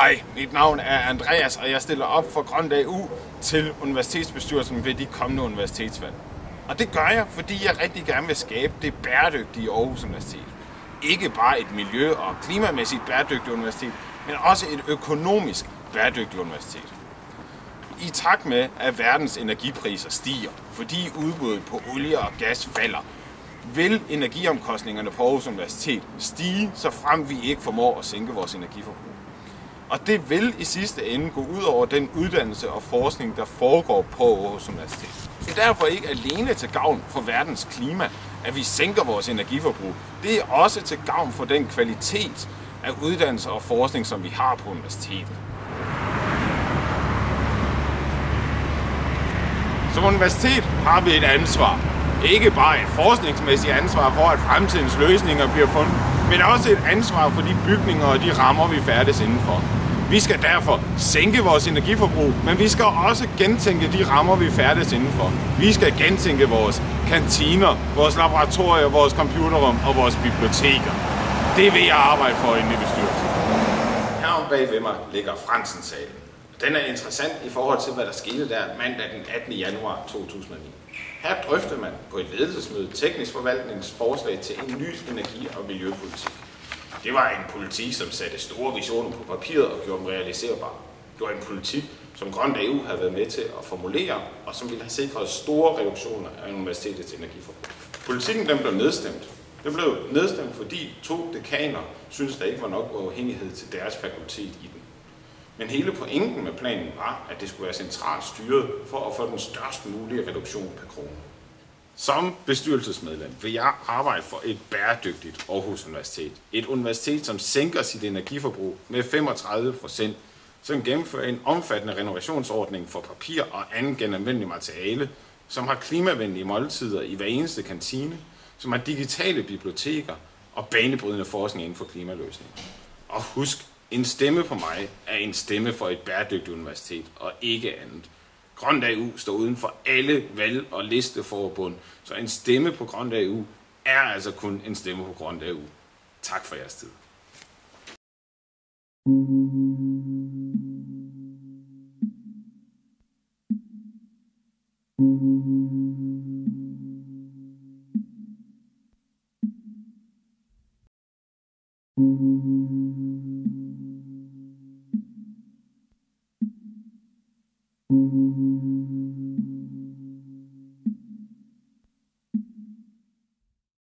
Hej, mit navn er Andreas, og jeg stiller op for Grøn Dag U til Universitetsbestyrelsen ved de kommende universitetsvalg. Og det gør jeg, fordi jeg rigtig gerne vil skabe det bæredygtige Aarhus Universitet. Ikke bare et miljø- og klimamæssigt bæredygtigt universitet, men også et økonomisk bæredygtigt universitet. I takt med, at verdens energipriser stiger, fordi udbuddet på olie og gas falder, vil energiomkostningerne på Aarhus Universitet stige, så frem vi ikke formår at sænke vores energiforbrug. Og det vil i sidste ende gå ud over den uddannelse og forskning, der foregår på Aarhus Universitet. Det er derfor ikke alene til gavn for verdens klima, at vi sænker vores energiforbrug. Det er også til gavn for den kvalitet af uddannelse og forskning, som vi har på universitetet. Som universitet har vi et ansvar. Ikke bare et forskningsmæssigt ansvar for, at fremtidens løsninger bliver fundet, men også et ansvar for de bygninger og de rammer, vi færdes indenfor. Vi skal derfor sænke vores energiforbrug, men vi skal også gentænke de rammer, vi færdes indenfor. Vi skal gentænke vores kantiner, vores laboratorier, vores computerrum og vores biblioteker. Det vil jeg arbejde for inde i bestyrelsen. Herom bag ved mig ligger Fransensalen. Den er interessant i forhold til, hvad der skete der mandag den 18. januar 2009. Her drøftede man på et ledelsesmøde teknisk forvaltningsforslag til en ny energi- og miljøpolitik. Det var en politik, som satte store visioner på papiret og gjorde dem realiserbare. Det var en politik, som Grøn EU havde været med til at formulere, og som ville have sikret store reduktioner af universitetets energiforbrug. Politikken den blev nedstemt. Den blev nedstemt, fordi to dekaner syntes, der ikke var nok uafhængighed til deres fakultet i den. Men hele pointen med planen var, at det skulle være centralt styret for at få den størst mulige reduktion per krone. Som bestyrelsesmedlem vil jeg arbejde for et bæredygtigt Aarhus Universitet. Et universitet, som sænker sit energiforbrug med 35 procent, som gennemfører en omfattende renovationsordning for papir og anden genanvendelig materiale, som har klimavenlige måltider i hver eneste kantine, som har digitale biblioteker og banebrydende forskning inden for klimaløsninger. Og husk, en stemme for mig er en stemme for et bæredygtigt universitet, og ikke andet. Grøn U står uden for alle valg- og listeforbund, så en stemme på Grøn U er altså kun en stemme på Grøn U. Tak for jeres tid. thank you Mm-hmm.